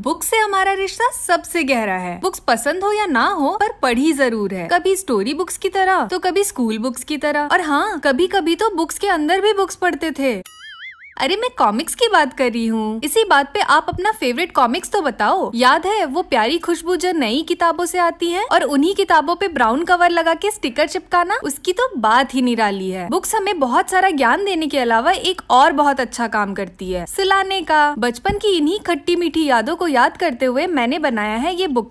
Book से हमारा रिश्ता सबसे गहरा है। बुक्स पसंद हो या ना हो, पर पढ़ी ज़रूर है। कभी स्टोरी बुक्स की तरह तो कभी स्कूल बुक्स की तरह। और हाँ कभी कभी तो बुक्स के अंदर भी बुक्स पढ़ते थे। अरे मैं कॉमिक्स की बात कर रही हूँ। इसी बात पे आप अपना फेवरेट कॉमिक्स तो बताओ। याद है, वो प्यारी खुशबू जो नई किताबों से आती है और उन्हीं किताबों पे ब्राउन कवर लगा के स्टिकर चिपकाना, उसकी तो बात ही निराली है। बुक्स हमें बहुत सारा ज्ञान देने के अलावा एक और बहुत अच्छा काम करती है। सुलाने का। बचपन की इन्हीं खट्टी मीठी यादों को याद करते हुए मैंने बनाया है ये बुक